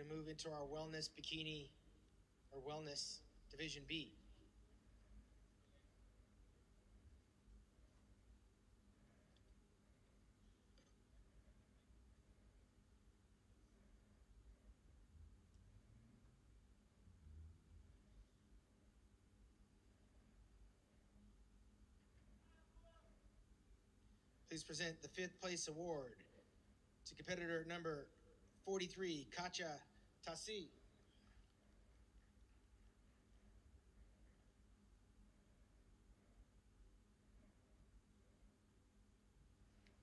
going to move into our wellness bikini or wellness division B. Please present the fifth place award to competitor number 43, Katja Tassi.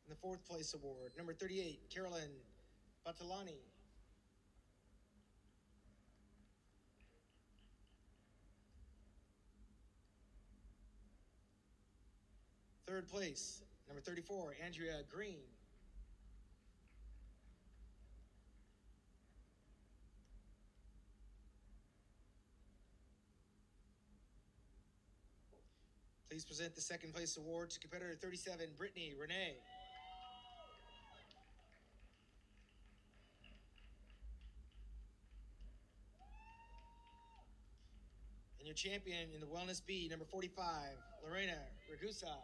And the fourth place award, number 38, Carolyn Batalani. Third place, number 34, Andrea Green. Please present the second place award to competitor 37, Brittany Renee. And your champion in the Wellness B, number 45, Lorena Ragusa.